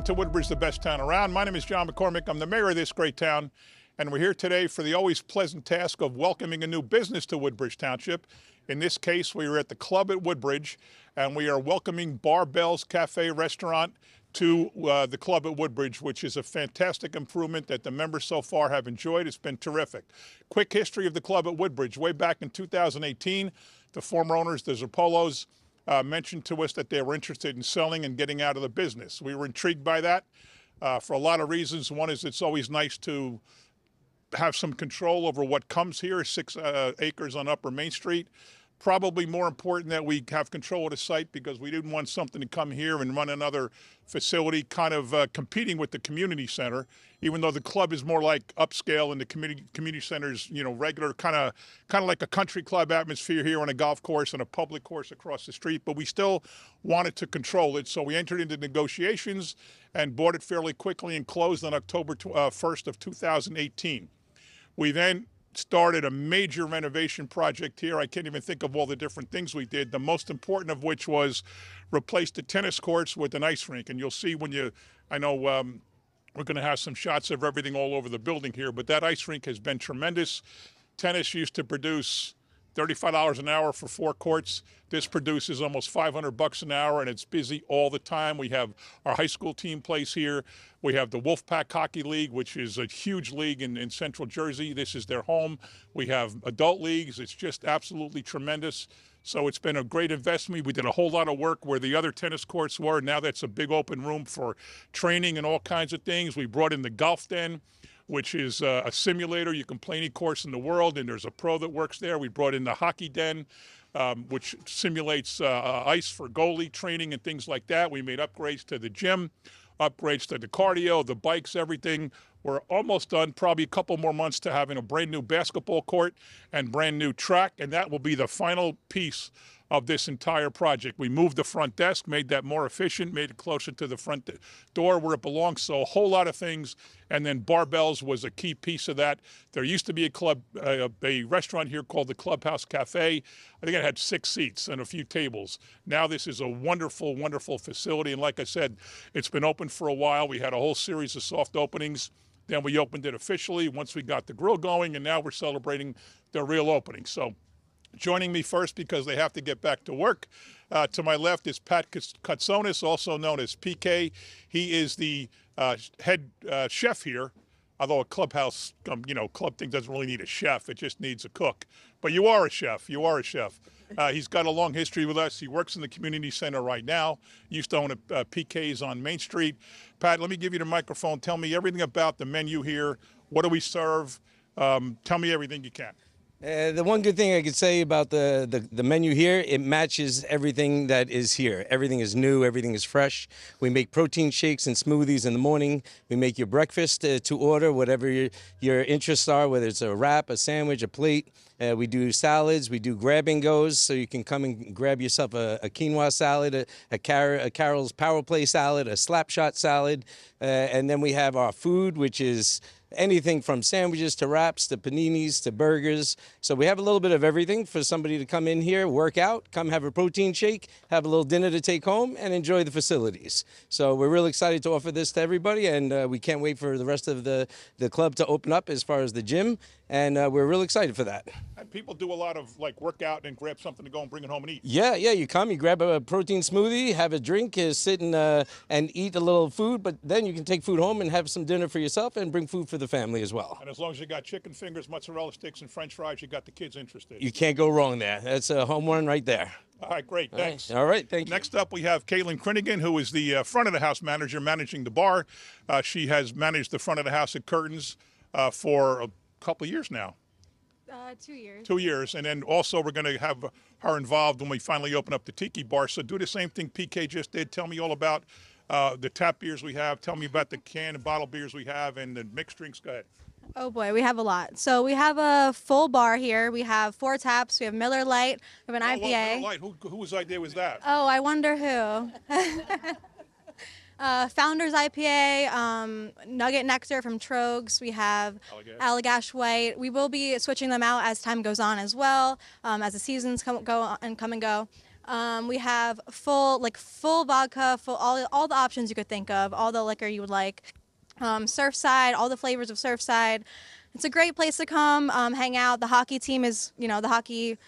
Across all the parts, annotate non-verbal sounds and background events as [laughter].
Welcome to Woodbridge, the best town around. My name is John McCormac. I'm the mayor of this great town, and we're here today for the always pleasant task of welcoming a new business to Woodbridge Township. In this case, we are at the club at Woodbridge, and we are welcoming Barbell's Cafe Restaurant to uh, the club at Woodbridge, which is a fantastic improvement that the members so far have enjoyed. It's been terrific. Quick history of the club at Woodbridge. Way back in 2018, the former owners, the Zerpolos, uh, mentioned to us that they were interested in selling and getting out of the business. We were intrigued by that uh, for a lot of reasons. One is it's always nice to have some control over what comes here, six uh, acres on Upper Main Street. Probably more important that we have control of the site because we didn't want something to come here and run another facility kind of uh, competing with the community center, even though the club is more like upscale and the community community center's, you know, regular kind of kind of like a country club atmosphere here on a golf course and a public course across the street, but we still wanted to control it. So we entered into negotiations and bought it fairly quickly and closed on October uh, 1st of 2018. We then started a major renovation project here. I can't even think of all the different things we did. The most important of which was replace the tennis courts with an ice rink. And you'll see when you, I know um, we're going to have some shots of everything all over the building here, but that ice rink has been tremendous. Tennis used to produce $35 an hour for four courts. This produces almost 500 bucks an hour, and it's busy all the time. We have our high school team plays here. We have the Wolfpack Hockey League, which is a huge league in, in central Jersey. This is their home. We have adult leagues. It's just absolutely tremendous. So it's been a great investment. We did a whole lot of work where the other tennis courts were. Now that's a big open room for training and all kinds of things. We brought in the golf den which is uh, a simulator. You can play any course in the world, and there's a pro that works there. We brought in the hockey den, um, which simulates uh, uh, ice for goalie training and things like that. We made upgrades to the gym, upgrades to the cardio, the bikes, everything. We're almost done, probably a couple more months to having a brand new basketball court and brand new track, and that will be the final piece of this entire project. We moved the front desk, made that more efficient, made it closer to the front door where it belongs. So a whole lot of things. And then Barbells was a key piece of that. There used to be a club, uh, a restaurant here called the Clubhouse Cafe. I think it had six seats and a few tables. Now this is a wonderful, wonderful facility. And like I said, it's been open for a while. We had a whole series of soft openings. Then we opened it officially once we got the grill going, and now we're celebrating the real opening. So Joining me first because they have to get back to work. Uh, to my left is Pat Katsonis, also known as PK. He is the uh, head uh, chef here. Although a clubhouse, um, you know, club thing doesn't really need a chef; it just needs a cook. But you are a chef. You are a chef. Uh, he's got a long history with us. He works in the community center right now. Used to own a, uh, PK's on Main Street. Pat, let me give you the microphone. Tell me everything about the menu here. What do we serve? Um, tell me everything you can. Uh, the one good thing I could say about the, the, the, menu here, it matches everything that is here. Everything is new, everything is fresh. We make protein shakes and smoothies in the morning. We make your breakfast uh, to order, whatever your, your interests are, whether it's a wrap, a sandwich, a plate. Uh, we do salads, we do grab and goes, so you can come and grab yourself a, a quinoa salad, a, a, Car a, Carol's Power Play salad, a Slapshot salad, uh, and then we have our food, which is anything from sandwiches to wraps to paninis to burgers. So we have a little bit of everything for somebody to come in here, work out, come have a protein shake, have a little dinner to take home, and enjoy the facilities. So we're really excited to offer this to everybody, and uh, we can't wait for the rest of the, the club to open up as far as the gym, and uh, we're really excited for that. And people do a lot of like workout and grab something to go and bring it home and eat. Yeah, yeah, you come, you grab a protein smoothie, have a drink, uh, sit and, uh, and eat a little food, but then you can take food home and have some dinner for yourself and bring food for the family as well. And as long as you got chicken fingers, mozzarella sticks, and french fries, you got the kids interested. You can't go wrong there. That's a home run right there. All right, great. Thanks. All right, All right thank you. Next up, we have Caitlin Crinigan, who is the uh, front of the house manager managing the bar. Uh, she has managed the front of the house at Curtains uh, for a couple years now. Uh, two years. Two years. And then also, we're going to have her involved when we finally open up the Tiki Bar. So do the same thing PK just did. Tell me all about uh, the tap beers we have. Tell me about the can and bottle beers we have and the mixed drinks. Go ahead. Oh boy, we have a lot. So we have a full bar here. We have four taps. We have Miller Lite. We have an oh, IPA. Miller Lite. Who, whose idea was that? Oh, I wonder who. [laughs] uh, Founders IPA, um, Nugget Nectar from Troegs. We have Allagash White. We will be switching them out as time goes on as well, um, as the seasons come go and come and go. Um, we have full like full vodka, full all all the options you could think of, all the liquor you would like. Um, Surfside, all the flavors of Surfside. It's a great place to come, um, hang out. The hockey team is, you know, the hockey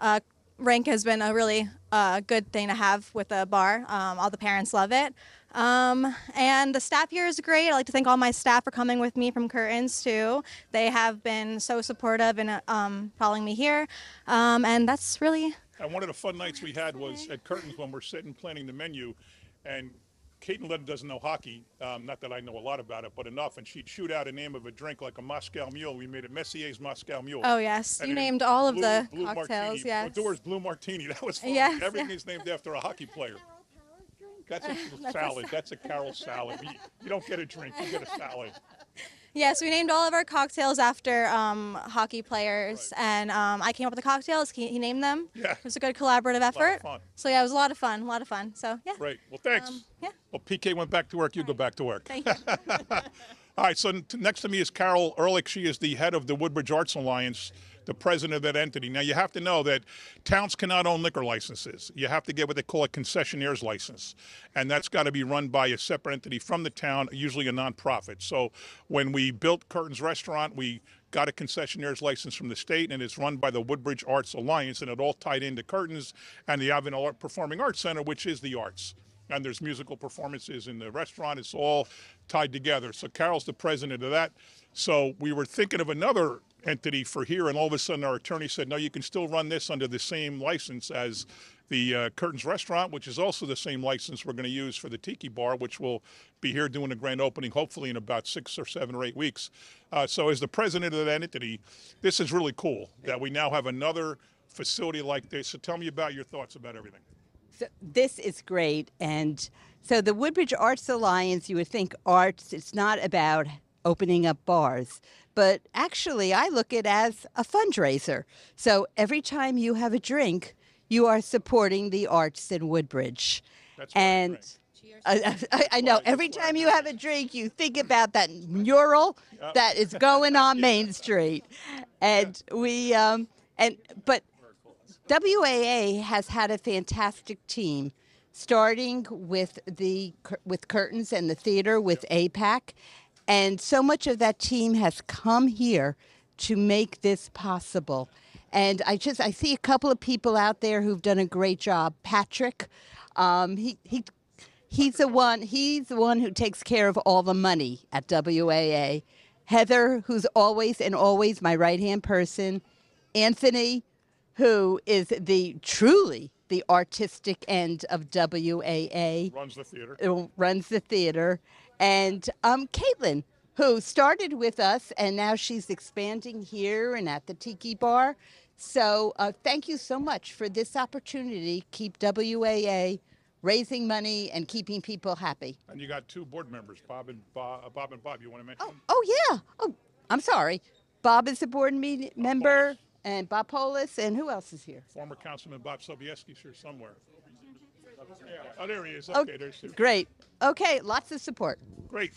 uh, rink has been a really uh, good thing to have with a bar. Um, all the parents love it. Um, and the staff here is great. I'd like to thank all my staff for coming with me from Curtains too. They have been so supportive and um, following me here. Um, and that's really And one of the fun nights we had was at Curtains when we're sitting planning the menu, and Caitlin Ludden doesn't know hockey. Um, not that I know a lot about it, but enough. And she'd shoot out a name of a drink like a Moscow Mule. We made it Messier's Moscow Mule. Oh yes, And you named all of Blue- the Blue cocktails. Yes. Doors Blue Martini. [laughs] That was fun. Yes, Everything's named after a hockey player. [laughs] That's a [laughs] a salad. That's a Carol salad. You, you don't get a drink. You get a salad. Yes, we named all of our cocktails after um, hockey players, and um, I came up with the cocktails. He, he named them. Yeah. It was a good collaborative effort. fun. So yeah, it was a lot of fun. A lot of fun. So yeah. Great. Well, thanks. Um, yeah. Well, PK went back to work. You go back to work. Thank you. [laughs] All right, so next to me is Carol Ehrlich. She is the head of the Woodbridge Arts Alliance, the president of that entity. Now, you have to know that towns cannot own liquor licenses. You have to get what they call a concessionaire's license, and that's got to be run by a separate entity from the town, usually a nonprofit. So, when we built Curtains Restaurant, we got a concessionaire's license from the state, and it's run by the Woodbridge Arts Alliance, and it all tied into Curtains and the Art Performing Arts Center, which is the arts and there's musical performances in the restaurant. It's all tied together. So Carol's the president of that. So we were thinking of another entity for here, and all of a sudden our attorney said, no, you can still run this under the same license as the uh, Curtains Restaurant, which is also the same license we're going to use for the Tiki Bar, which will be here doing a grand opening hopefully in about six or seven or eight weeks. Uh, so as the president of that entity, this is really cool that we now have another facility like this. So tell me about your thoughts about everything. So this is great. And so the Woodbridge Arts Alliance, you would think arts, it's not about opening up bars. But actually, I look at it as a fundraiser. So every time you have a drink, you are supporting the arts in Woodbridge. That's and drink. I, I, I know every that's why I time you have a drink, you think about that mural that is going on [laughs] Main Street, and we um, and but WAA has had a fantastic team, starting with the with curtains and the theater with APAC, and so much of that team has come here to make this possible. And I just I see a couple of people out there who've done a great job. Patrick, um, he he he's the one he's the one who takes care of all the money at WAA. Heather, who's always and always my right hand person. Anthony, who is the truly the artistic end of WAA, Runs the theater. who runs the theater, and um, Caitlin, who started with us and now she's expanding here and at the Tiki Bar. So uh, thank you so much for this opportunity. Keep WAA raising money and keeping people happy. And you got two board members, Bob and Bob, uh, Bob and Bob. You want to mention? Oh, oh yeah. Oh, I'm sorry. Bob is a board me- member, and Bob Polis, and who else is here? Former Councilman Bob Sobieski's here somewhere. Oh, there he is. Okay, there's two. great. Okay, lots of support. Great.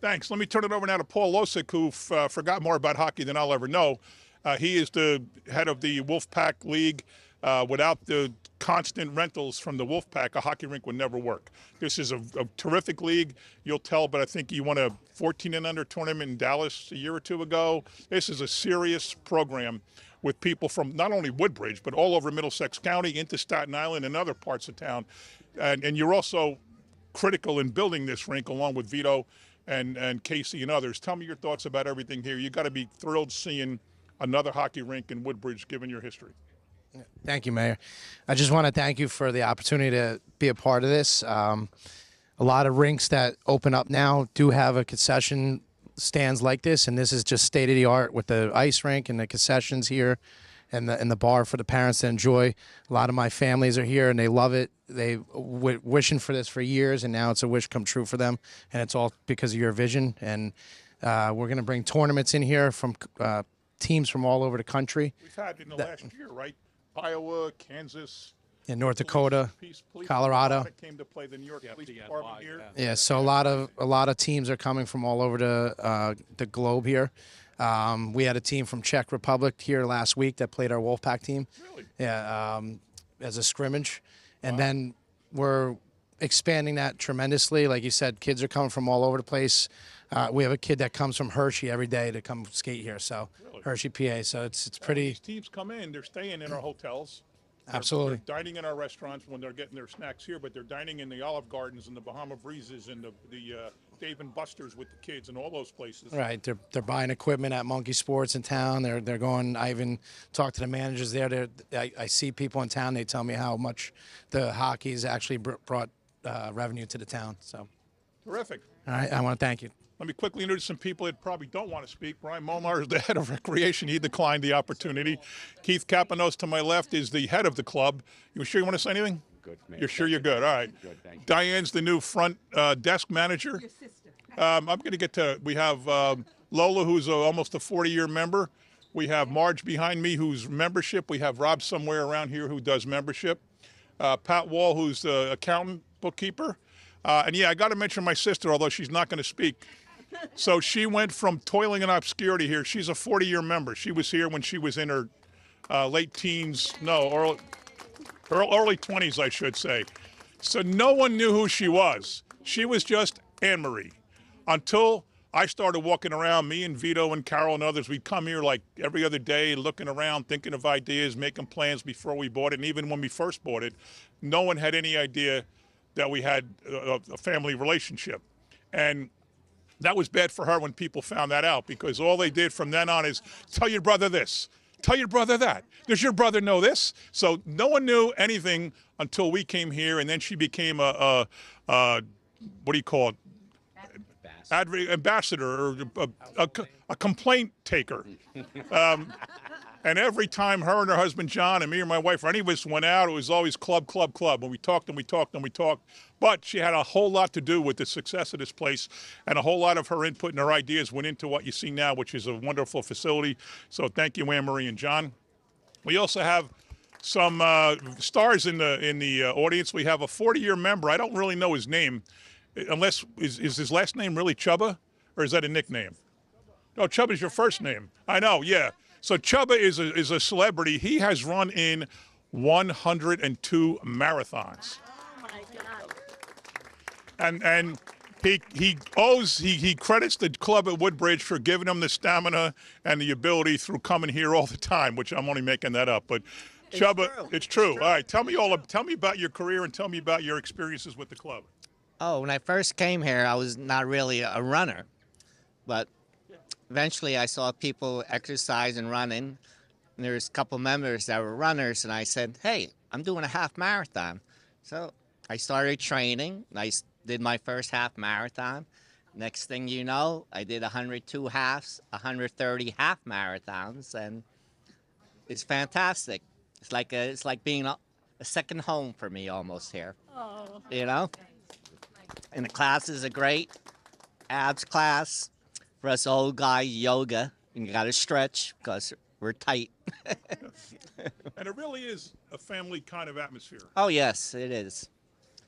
Thanks. Let me turn it over now to Paul Losick, who uh, forgot more about hockey than I'll ever know. Uh, he is the head of the Wolfpack League. Uh, without the constant rentals from the Wolfpack, a hockey rink would never work. This is a, a terrific league. You'll tell, but I think you won a 14 and under tournament in Dallas a year or two ago. This is a serious program with people from not only Woodbridge, but all over Middlesex County, into Staten Island, and other parts of town. And, and you're also critical in building this rink along with Vito and, and Casey and others. Tell me your thoughts about everything here. You've got to be thrilled seeing another hockey rink in Woodbridge given your history. Thank you, Mayor. I just want to thank you for the opportunity to be a part of this. Um, a lot of rinks that open up now do have a concession stands like this, and this is just state of the art with the ice rink and the concessions here, and the and the bar for the parents to enjoy. A lot of my families are here and they love it. They w- wishing for this for years, and now it's a wish come true for them, and it's all because of your vision. And uh, we're going to bring tournaments in here from uh, teams from all over the country. We've had in the last year, right? Iowa, Kansas, in North Dakota, Colorado. Department came to play the New York Police Department here. Yeah, so a lot of a lot of teams are coming from all over the uh, the globe here. Um, we had a team from Czech Republic here last week that played our Wolfpack team. Really? Yeah, um, as a scrimmage, and then we're expanding that tremendously. Like you said, kids are coming from all over the place. Uh, we have a kid that comes from Hershey every day to come skate here. So Hershey, PA. So it's it's pretty These teams come in, they're staying in our hotels. They're- absolutely. They're dining in our restaurants when they're getting their snacks here, but they're dining in the Olive Gardens and the Bahama Breezes and the, the uh, Dave and Buster's with the kids and all those places. Right, they're they're buying equipment at Monkey Sports in town. They're they're going. I even talked to the managers there. They're, I, I see people in town. They tell me how much the hockey's actually br- brought uh, revenue to the town. So, Terrific. all right, I want to thank you. Let me quickly introduce some people that probably don't want to speak. Brian Molnar is the [laughs] head of recreation. He declined the opportunity. Keith Capanos to my left is the head of the club. You sure you want to say anything? Good, man. You're sure you're good? All right. Good, thank you. Diane's the new front uh, desk manager. Your Um, I'm going to get to. We have um, Lola, who's a, almost a 40-year member. We have Marge behind me, who's membership. We have Rob somewhere around here who does membership. Uh, Pat Wall, who's the accountant bookkeeper. Uh, and yeah, I got to mention my sister, although she's not going to speak. So she went from toiling in obscurity here. She's a 40-year member. She was here when she was in her uh, late teens, no, early, early 20s, I should say. So no one knew who she was. She was just Anne Marie until I started walking around. Me and Vito and Carol and others, we'd come here like every other day, looking around, thinking of ideas, making plans before we bought it. And even when we first bought it, no one had any idea that we had a, a family relationship. And that was bad for her when people found that out because all they did from then on is tell your brother this, tell your brother that. Does your brother know this? So no one knew anything until we came here, and then she became a, a, a what do you call it? Adv- ambassador or a, a, a complaint taker. Um, and every time her and her husband John and me or my wife or any of us went out, it was always club, club, club. And we talked and we talked and we talked. But she had a whole lot to do with the success of this place, and a whole lot of her input and her ideas went into what you see now, which is a wonderful facility. So thank you, Anne Marie and John. We also have some uh, stars in the in the uh, audience. We have a 40-year member. I don't really know his name, unless is, is his last name really Chubba, or is that a nickname? No, Chubba is your first name. I know, yeah. So Chuba is a, is a celebrity. He has run in 102 marathons. And and he he owes he, he credits the club at Woodbridge for giving him the stamina and the ability through coming here all the time, which I'm only making that up. But Chubba, true. it's true. All right, tell me all tell me about your career and tell me about your experiences with the club. Oh, when I first came here, I was not really a runner, but eventually I saw people exercise and running. And there was a couple members that were runners, and I said, "Hey, I'm doing a half marathon." So I started training. I did my first half marathon. Next thing you know, I did 102 halves, 130 half marathons, and it's fantastic. It's like a, it's like being a, a second home for me almost here. Oh. You know. And the classes are great. Abs class. For us old guy, yoga. And you got to stretch because we're tight. [laughs] And it really is a family kind of atmosphere. Oh, yes, it is.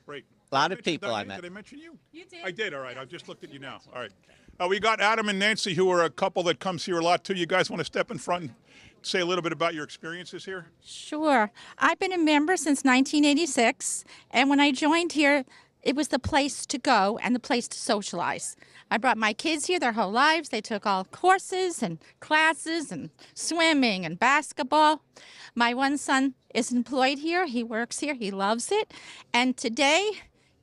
Great. A lot Did of mention people I met. Did I mention you? You did. I did. All right. I've just looked at you now. All right. Uh, we got Adam and Nancy, who are a couple that comes here a lot too. You guys want to step in front and say a little bit about your experiences here? Sure. I've been a member since 1986, and when I joined here, it was the place to go and the place to socialize. I brought my kids here their whole lives. They took all courses and classes and swimming and basketball. My one son is employed here. He works here. He loves it. And today,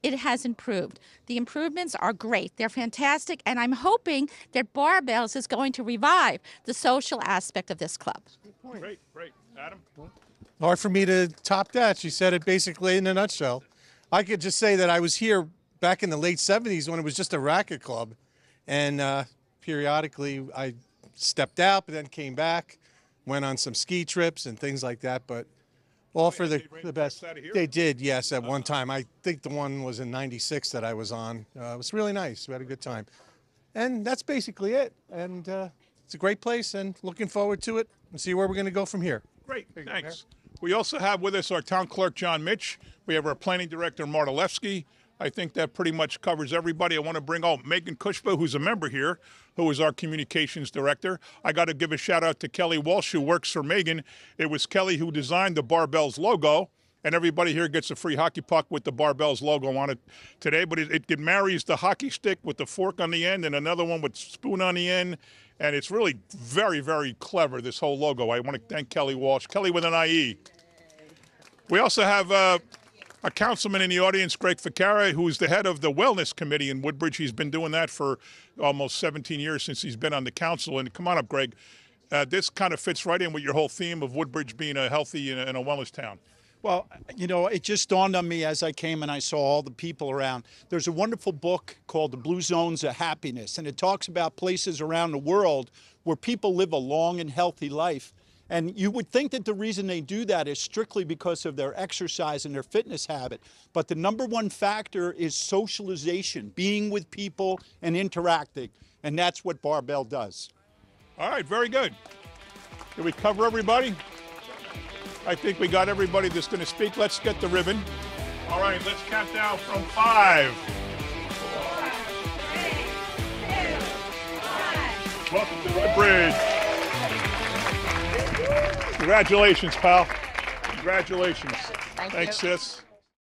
it has improved. The improvements are great. They're fantastic. And I'm hoping that Barbells is going to revive the social aspect of this club. Great, great. Adam? Hard for me to top that. She said it basically in a nutshell. I could just say that I was here back in the late 70s when it was just a racket club. And uh, periodically I stepped out, but then came back, went on some ski trips and things like that. But all for the, the best. trips out of here? They did, yes, at one time. I think the one was in 96 that I was on. Uh, it was really nice. We had a good time. And that's basically it. And uh, it's a great place and looking forward to it and see where we're going to go from here. Great, thanks. We also have with us our town clerk, John Mitch. We have our planning director, Marta Lefsky. I think that pretty much covers everybody. I want to bring, out Megan Kushba, who's a member here, who is our communications director. I got to give a shout out to Kelly Walsh, who works for Megan. It was Kelly who designed the Barbells logo, and everybody here gets a free hockey puck with the Barbells logo on it today. But it, it, marries the hockey stick with the fork on the end and another one with spoon on the end. And it's really very, very clever, this whole logo. I want to thank Kelly Walsh. Kelly with an IE. We also have uh, a councilman in the audience, Greg Ficara, who is the head of the Wellness Committee in Woodbridge. He's been doing that for almost 17 years since he's been on the council. And come on up, Greg. Uh, this kind of fits right in with your whole theme of Woodbridge being a healthy and a wellness town. Well, you know, it just dawned on me as I came and I saw all the people around. There's a wonderful book called The Blue Zones of Happiness, and it talks about places around the world where people live a long and healthy life. And you would think that the reason they do that is strictly because of their exercise and their fitness habit. But the number one factor is socialization, being with people and interacting. And that's what Barbell does. All right, very good. Did we cover everybody? I think we got everybody that's going to speak. Let's get the ribbon. All right, let's count down from five. Welcome to Woodbridge. Congratulations, pal. Congratulations. Thanks, sis.